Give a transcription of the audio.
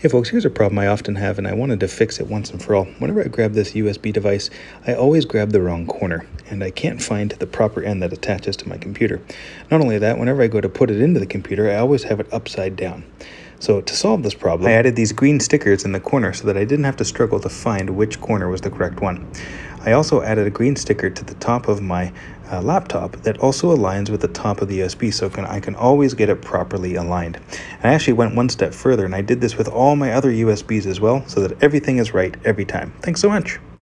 Hey folks, here's a problem I often have and I wanted to fix it once and for all. Whenever I grab this USB device, I always grab the wrong corner and I can't find the proper end that attaches to my computer. Not only that, whenever I go to put it into the computer, I always have it upside down. So to solve this problem, I added these green stickers in the corner so that I didn't have to struggle to find which corner was the correct one. I also added a green sticker to the top of my uh, laptop that also aligns with the top of the USB so can, I can always get it properly aligned. And I actually went one step further and I did this with all my other USBs as well so that everything is right every time. Thanks so much.